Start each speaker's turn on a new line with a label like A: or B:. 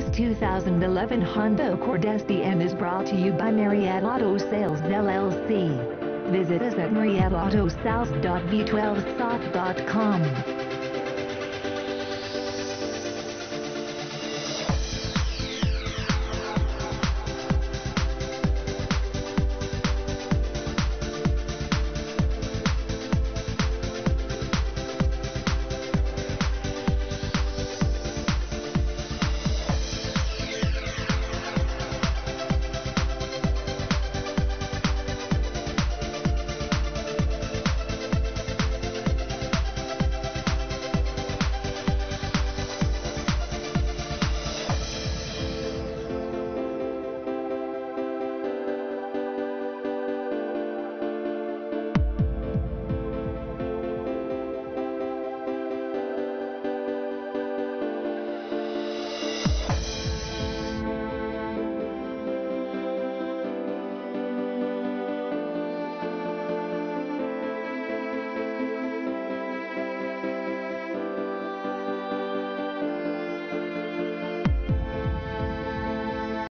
A: This 2011 Honda Accord SDN is brought to you by Marriott Auto Sales LLC. Visit us at marriottautosales.v12soft.com.